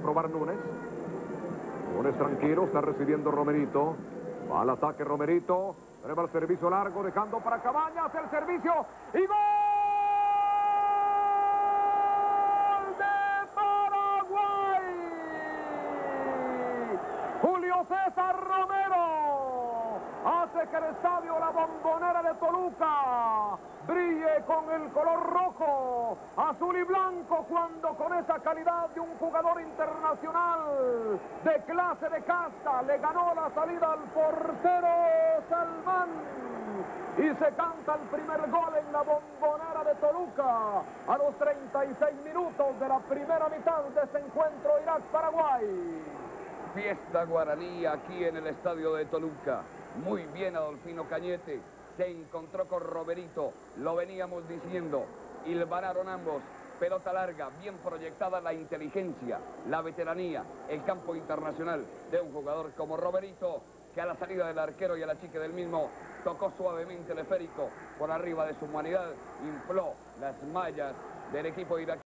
probar Núñez. Núñez tranquilo, está recibiendo Romerito. Va al ataque Romerito. Prueba el servicio largo, dejando para Cabañas el servicio. ¡Y gol! de Paraguay! Julio César Romero hace que el estadio La Bombonera de Toluca brille con el color rojo, azul y blanco cuando con esa calidad de un jugador internacional de clase de casta le ganó la salida al portero Salmán y se canta el primer gol en la bombonera de Toluca a los 36 minutos de la primera mitad de ese encuentro Irak-Paraguay. Fiesta guaraní aquí en el estadio de Toluca. Muy bien Adolfino Cañete. Se encontró con Roberito. Lo veníamos diciendo. Hilvanaron ambos. Pelota larga, bien proyectada la inteligencia, la veteranía, el campo internacional de un jugador como Roberito, que a la salida del arquero y a la chica del mismo tocó suavemente el esférico por arriba de su humanidad, infló las mallas del equipo iraquí.